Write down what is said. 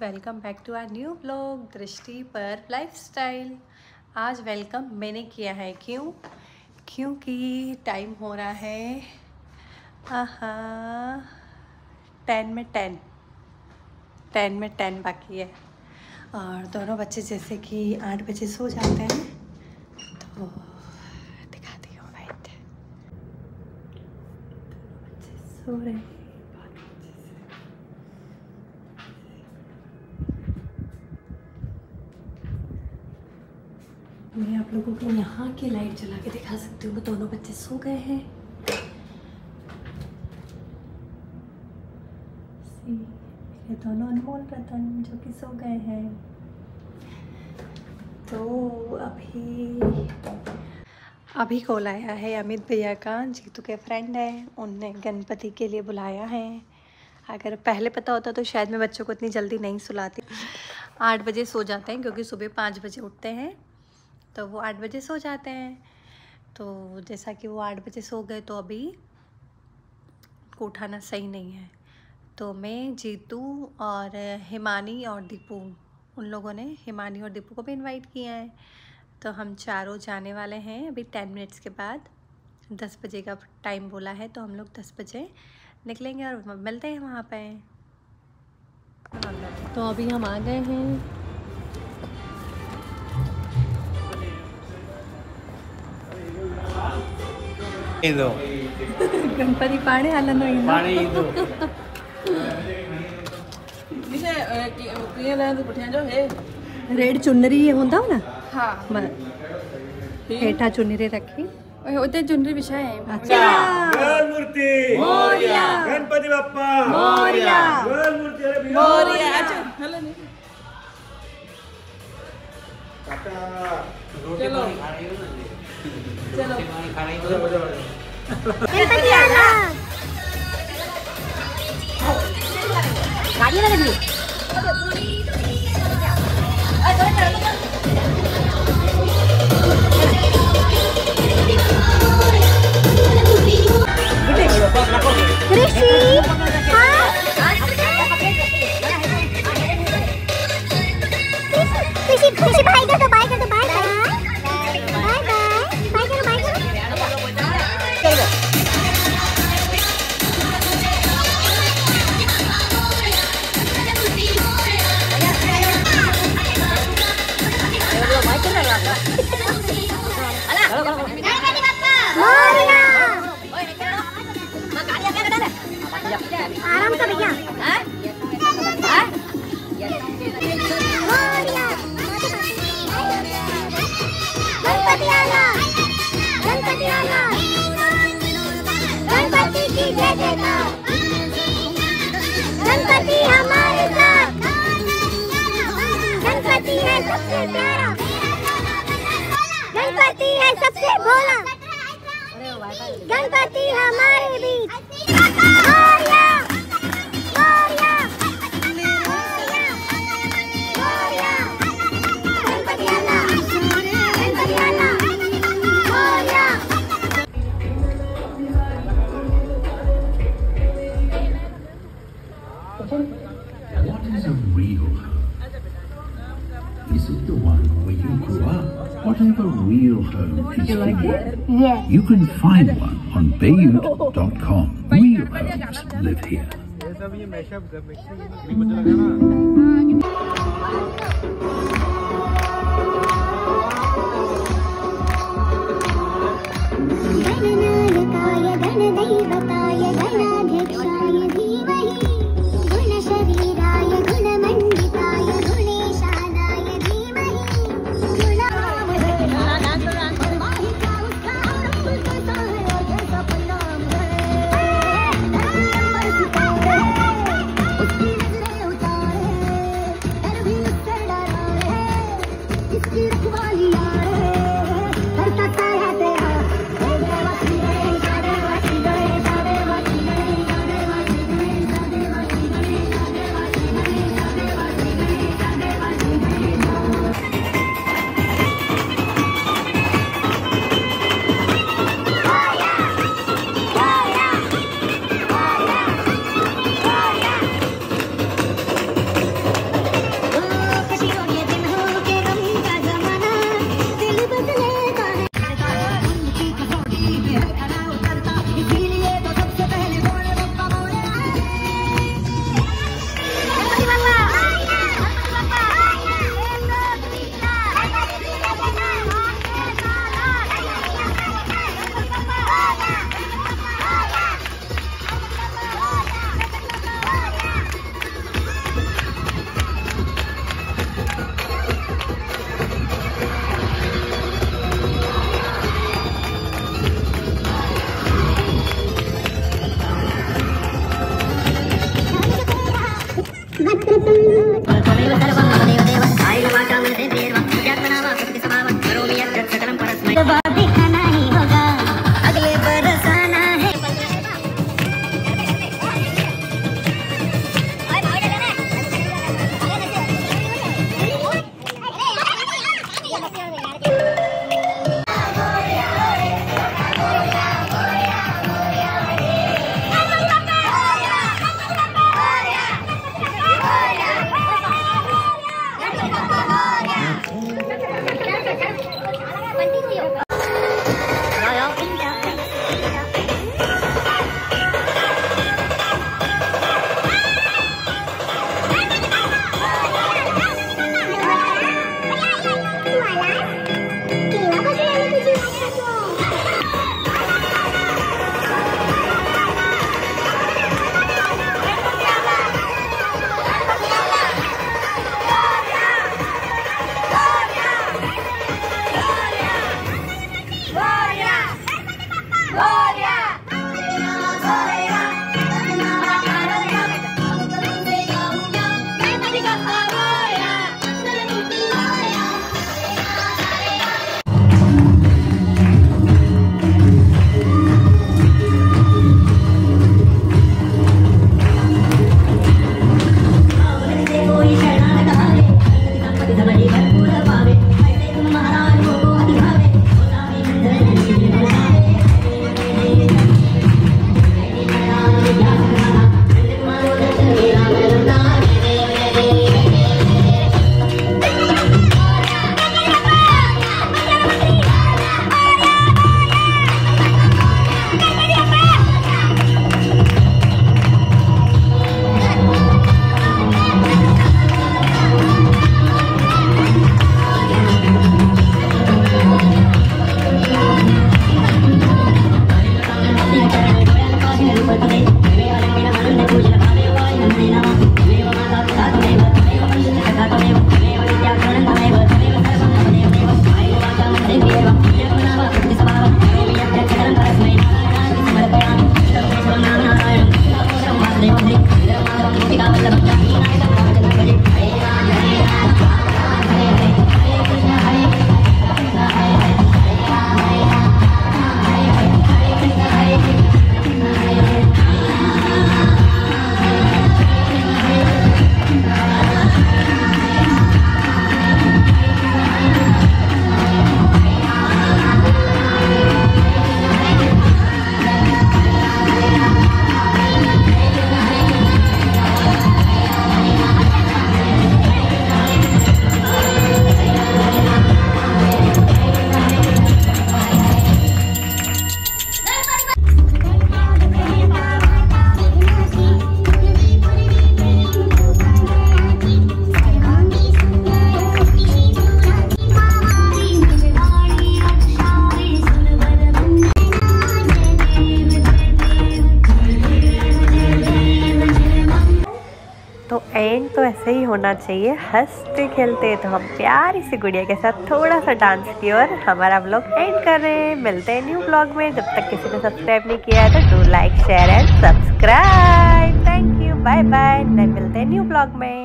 Welcome back to our new blog Drishti पर lifestyle आज welcome मैंने किया है क्यों? क्योंकि टाइम हो रहा है टेन में टेन टेन में टेन बाकी है। और दोनों बच्चे जैसे कि आठ बजे सो जाते हैं। तो दिखाती हूँ वाइट बच्चे सो रहे मैं आप लोगों को यहाँ की लाइट जला के दिखा सकती हूँ दोनों बच्चे सो गए हैं। मेरे दोनों अनमोल रतन जो कि सो गए हैं। तो अभी अभी कॉल आया है अमित भैया का, जीतू के फ्रेंड है, उनने गणपति के लिए बुलाया है। अगर पहले पता होता तो शायद मैं बच्चों को इतनी जल्दी नहीं सुलाती। आठ बजे सो जाते हैं, क्योंकि सुबह पाँच बजे उठते हैं तो वो आठ बजे सो जाते हैं। तो जैसा कि वो आठ बजे सो गए तो अभी को उठाना सही नहीं है। तो मैं जीतू और हिमानी और दीपू उन लोगों ने हिमानी और दीपू को भी इनवाइट किया है तो हम चारों जाने वाले हैं अभी टेन मिनट्स के बाद दस बजे का टाइम बोला है तो हम लोग दस बजे निकलेंगे और मिलते हैं वहाँ पे तो अभी हम आ गए हैं ಇದು ಗಣಪತಿ ಪಾಣೆ पीअं लहंदो पुठियाँ जो हे रेड चुनरी हूंदव न हा हेठां चुनरी रखी उते चुनरी विछाए अच्छा गोल मूर्ति मोरिया गणपति बप्पा मोरिया गोल मूर्ति अरे मोरिया अच्छा हेलो काका रोटी पानी खा रही हो ना चलो पानी खा रही हो गणपति आना गाड़ी लगा दी चलो खुशी सबसे भोला गणपति हमारे बीच मोरिया मोरिया मोरिया मोरिया गणपति आला गणपति आला Morya What is a real home? Is it the one where you grew up? Whatever real home is for you, Yes. you can find one on Bayut.com. Real homes live here. And तो ऐसे ही होना चाहिए। हँसते, खेलते तो हम प्यारी सी गुड़िया के साथ थोड़ा सा डांस की और हमारा ब्लॉग एंड कर रहे हैं। मिलते हैं न्यू ब्लॉग में। जब तक किसी ने सब्सक्राइब नहीं किया है तो do like share and subscribe thank you bye bye मिलते हैं न्यू ब्लॉग में।